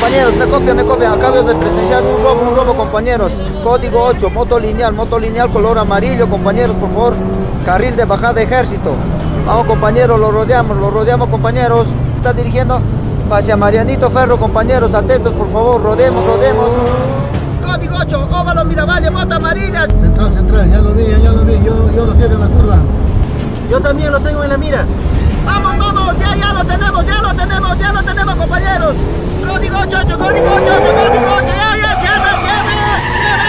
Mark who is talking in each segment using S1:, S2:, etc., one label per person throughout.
S1: compañeros, me copian, me copian. Acabo de presenciar un robo, un robo, compañeros. Código 8, moto lineal, moto lineal color amarillo, compañeros, por favor. Carril de bajada ejército. Vamos, compañeros, lo rodeamos, lo rodeamos, compañeros. Está dirigiendo hacia Marianito Ferro, compañeros, atentos, por favor, rodemos, rodemos. Código 8, óvalo, Miravalle, moto amarilla.
S2: Central, central, ya lo vi, ya lo vi, yo, yo lo cierro en la curva. Yo también lo tengo en la mira.
S1: Vamos, vamos, ya, ya lo tenemos, ya lo tenemos, ya lo tenemos, compañeros. Código 8, 8, código 8, 8, código 8, ya, ya, cierra, cierra, cierra.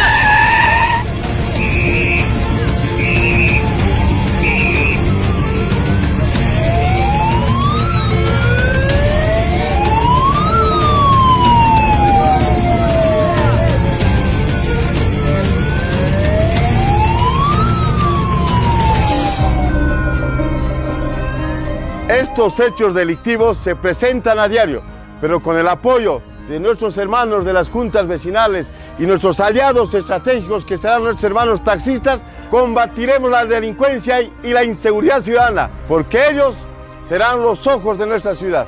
S3: Estos hechos delictivos se presentan a diario, pero con el apoyo de nuestros hermanos de las juntas vecinales y nuestros aliados estratégicos que serán nuestros hermanos taxistas, combatiremos la delincuencia y la inseguridad ciudadana, porque ellos serán los ojos de nuestra ciudad.